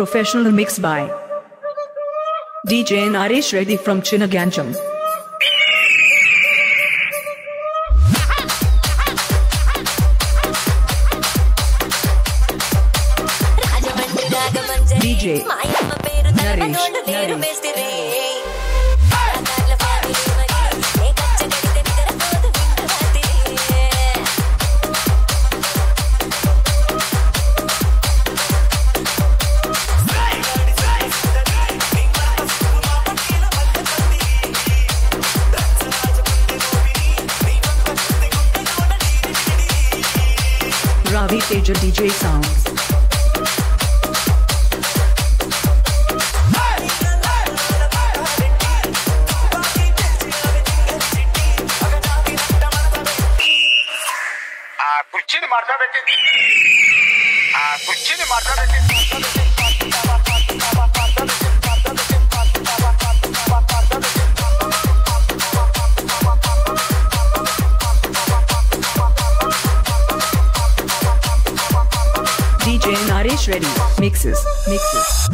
Professional mix by DJ Naresh Reddy from Chinnagancham. DJ Naresh. Naresh. Ravi Teja DJ Sounds. ಆ ಕುರ್ಚಿನ ಮಾತಾಡಕ್ಕೆ ಆ ಕುರ್ಚಿನ ಮಾತಾಡಕ್ಕೆ DJ Naresh Reddy mixes, mixes.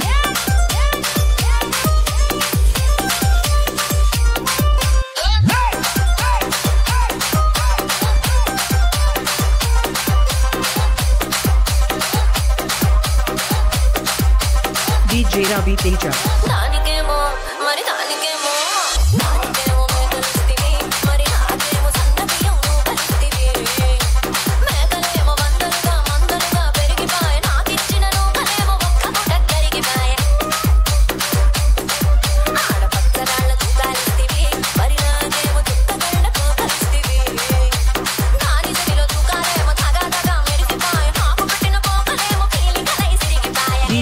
DJ Ravi Teja.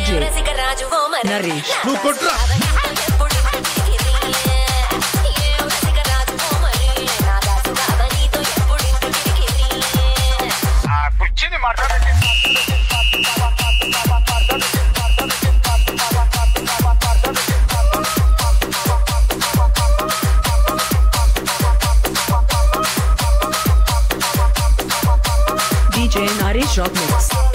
DJ Naresh DJ Naresh Rock Mix.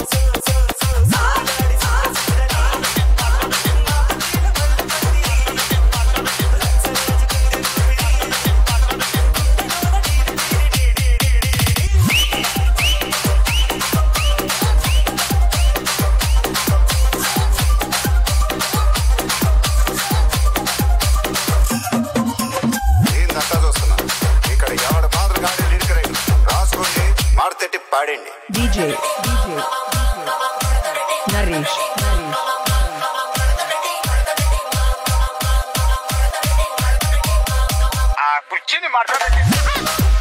Manish. Ah, curtindo e marcando